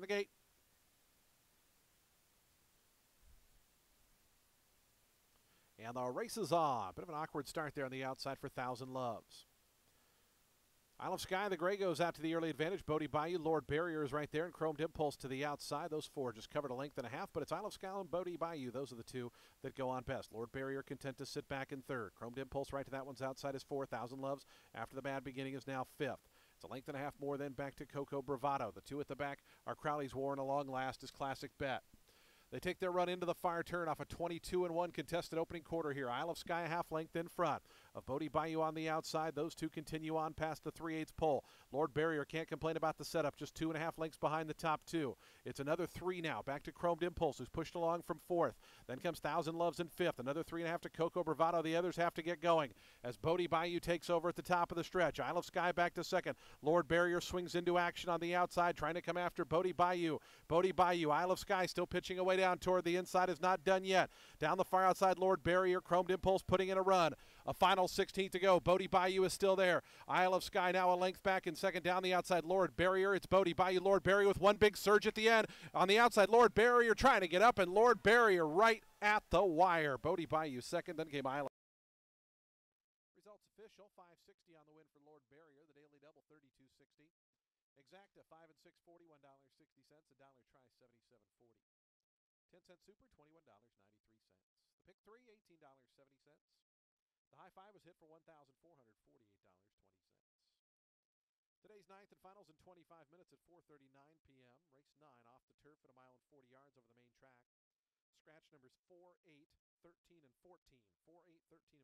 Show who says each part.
Speaker 1: Turn the gate. And the race is on. Bit of an awkward start there on the outside for Thousand Loves. Isle of Skye, the gray goes out to the early advantage. Bodie Bayou, Lord Barrier is right there, and Chromed Impulse to the outside. Those four just covered a length and a half, but it's Isle of Skye and Bodie Bayou. Those are the two that go on best. Lord Barrier content to sit back in third. Chromed Impulse right to that one's outside is four. Thousand Loves after the bad beginning is now fifth. It's a length and a half more then back to Coco Bravado. The two at the back are Crowley's War and a long last is Classic Bet. They take their run into the fire turn off a 22 and 1 contested opening quarter here. Isle of Skye a half length in front of Bodie Bayou on the outside. Those two continue on past the 3 8 pole. Lord Barrier can't complain about the setup, just two and a half lengths behind the top two. It's another three now. Back to Chromed Impulse, who's pushed along from fourth. Then comes Thousand Loves in fifth. Another three and a half to Coco Bravado. The others have to get going as Bodie Bayou takes over at the top of the stretch. Isle of Skye back to second. Lord Barrier swings into action on the outside, trying to come after Bodie Bayou. Bodie Bayou, Isle of Skye still pitching away down toward the inside is not done yet. Down the far outside, Lord Barrier, Chromed Impulse putting in a run. A final 16 to go. Bodie Bayou is still there. Isle of Skye now a length back in second down the outside. Lord Barrier. It's Bodie Bayou. Lord Barrier with one big surge at the end. On the outside, Lord Barrier trying to get up, and Lord Barrier right at the wire. Bodie Bayou second, then came Isle. Results official 560 on the win for Lord Barrier. The daily double 3260. Exacta 5 and 6 $41.60. A dollar try 77.40. 10 cent super, $21.93. The pick three, $18.70. The high five was hit for $1,448.20. Today's ninth and finals in 25 minutes at 4.39 p.m. Race 9 off the turf at a mile and 40 yards over the main track. Scratch numbers 4, 8, 13, and 14. 4, 8, 13, and